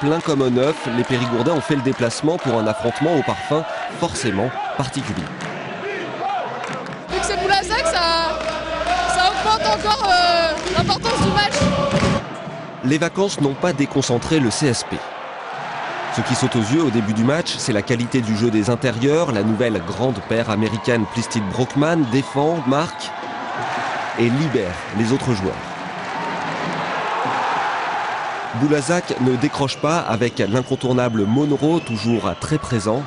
Plein comme un œuf, les Périgourdins ont fait le déplacement pour un affrontement au parfum forcément particulier. Vu que c'est ça, ça augmente encore euh, l'importance du match. Les vacances n'ont pas déconcentré le CSP. Ce qui saute aux yeux au début du match, c'est la qualité du jeu des intérieurs. La nouvelle grande paire américaine Plisted Brockman défend, marque et libère les autres joueurs. Boulazac ne décroche pas avec l'incontournable Monroe toujours très présent,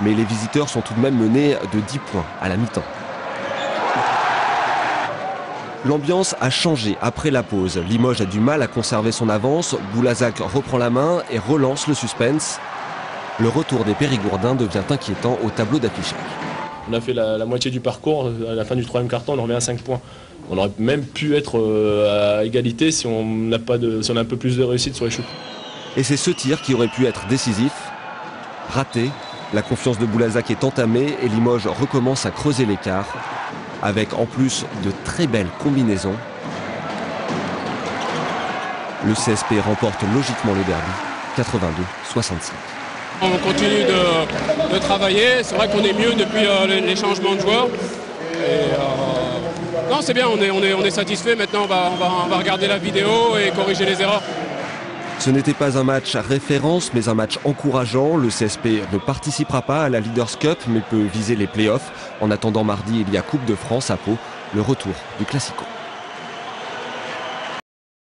mais les visiteurs sont tout de même menés de 10 points à la mi-temps. L'ambiance a changé après la pause. Limoges a du mal à conserver son avance. Boulazac reprend la main et relance le suspense. Le retour des Périgourdins devient inquiétant au tableau d'affichage. On a fait la, moitié du parcours. À la fin du troisième carton, on revient à 5 points. On aurait même pu être euh, à égalité si on, n'a pas a un peu plus de réussite sur les shoots. Et c'est ce tir qui aurait pu être décisif. Raté. La confiance de Boulazac est entamée et Limoges recommence à creuser l'écart avec en plus de très belles combinaisons. Le CSP remporte logiquement le derby, 82-65. On continue de, travailler, c'est vrai qu'on est mieux depuis euh, les, changements de joueurs. Euh, non, c'est bien, on est, on satisfait. Maintenant, on va regarder la vidéo et corriger les erreurs. Ce n'était pas un match à référence, mais un match encourageant. Le CSP ne participera pas à la Leaders Cup, mais peut viser les playoffs. En attendant mardi, il y a Coupe de France à Pau, le retour du Classico.